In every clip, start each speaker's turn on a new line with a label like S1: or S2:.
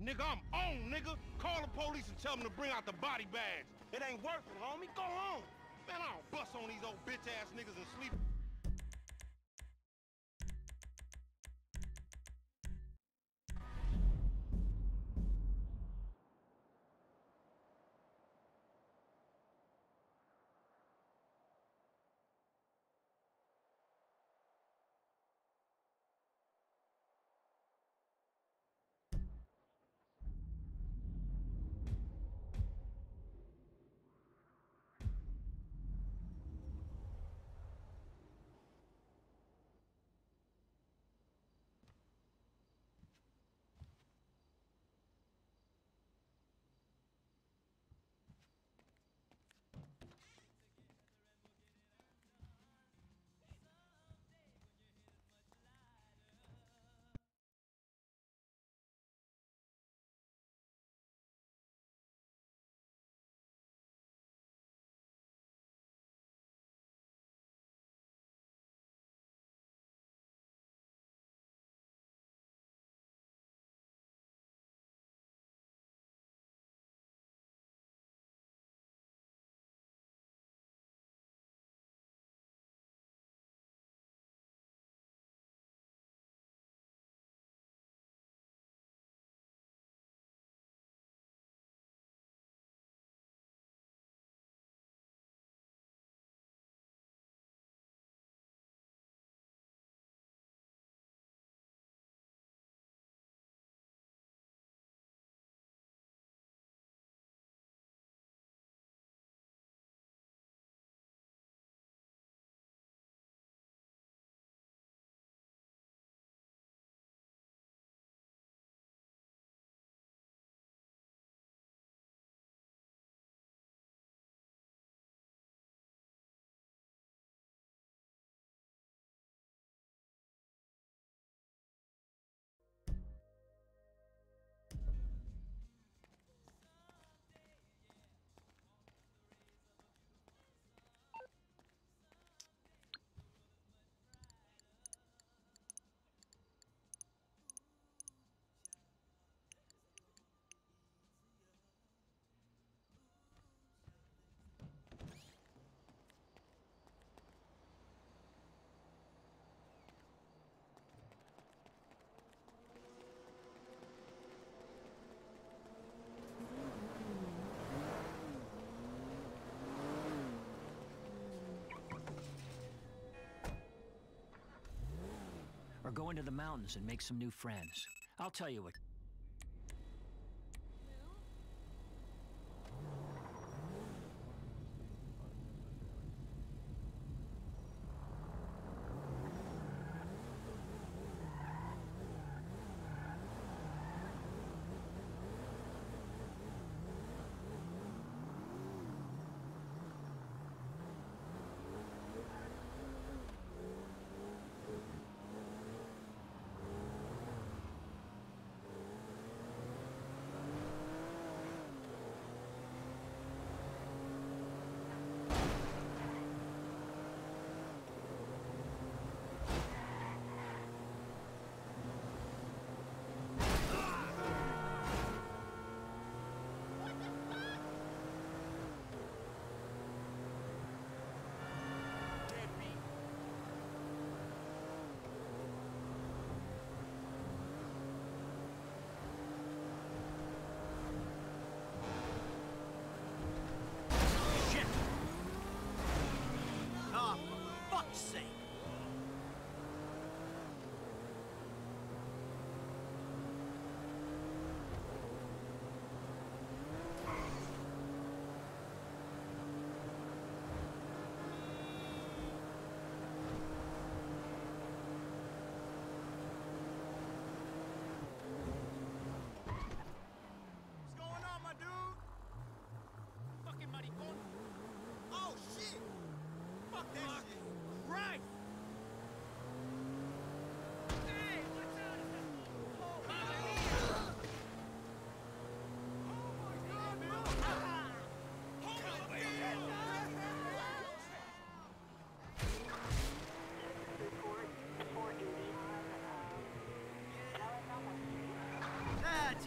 S1: Nigga, I'm on, nigga. Call the police and tell them to bring out the body bags. It ain't working, homie. Go home. Man, I don't bust on these old bitch-ass niggas and sleep.
S2: Or go into the mountains and make some new friends. I'll tell you what.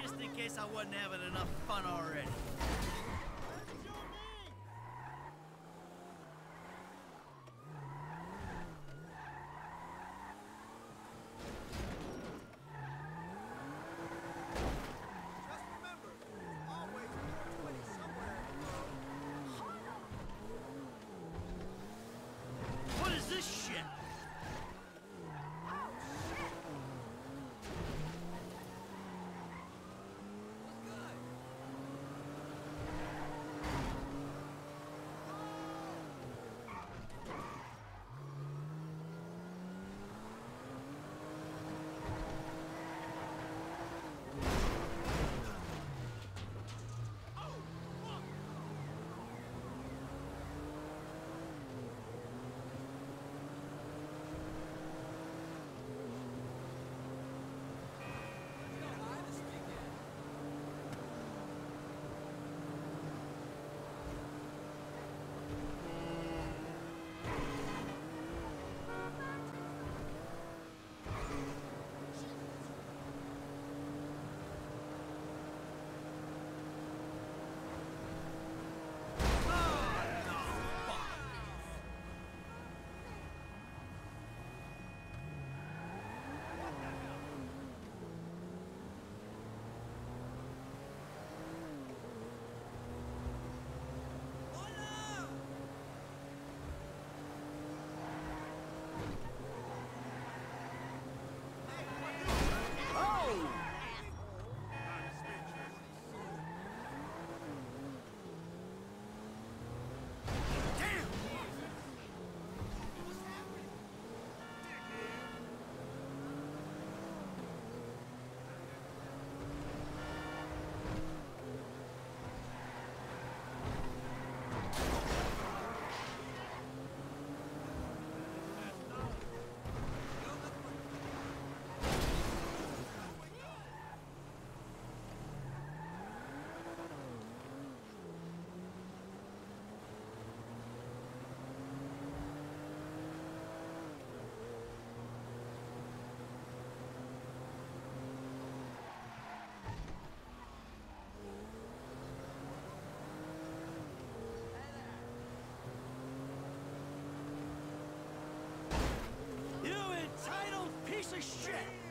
S2: Just in case I wasn't having enough fun already. shit!